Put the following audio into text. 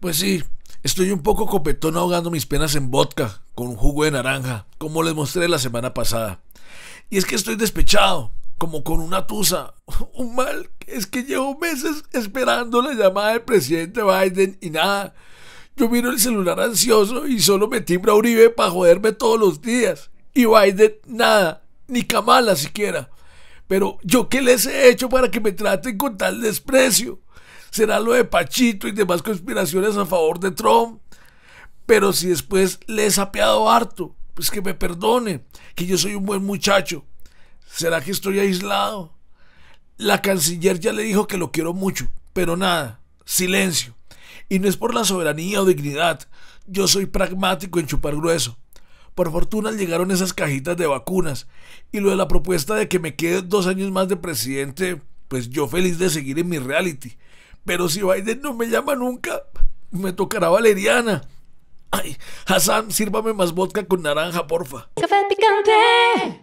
Pues sí, estoy un poco copetón ahogando mis penas en vodka, con jugo de naranja, como les mostré la semana pasada. Y es que estoy despechado, como con una tusa. Un mal es que llevo meses esperando la llamada del presidente Biden y nada. Yo miro el celular ansioso y solo me timbra Uribe para joderme todos los días. Y Biden nada, ni Kamala siquiera. Pero yo qué les he hecho para que me traten con tal desprecio. Será lo de Pachito y demás conspiraciones a favor de Trump. Pero si después le he sapeado harto, pues que me perdone, que yo soy un buen muchacho. ¿Será que estoy aislado? La canciller ya le dijo que lo quiero mucho, pero nada, silencio. Y no es por la soberanía o dignidad, yo soy pragmático en chupar grueso. Por fortuna llegaron esas cajitas de vacunas y lo de la propuesta de que me quede dos años más de presidente, pues yo feliz de seguir en mi reality. Pero si Biden no me llama nunca, me tocará Valeriana. Ay, Hassan, sírvame más vodka con naranja, porfa. Café picante.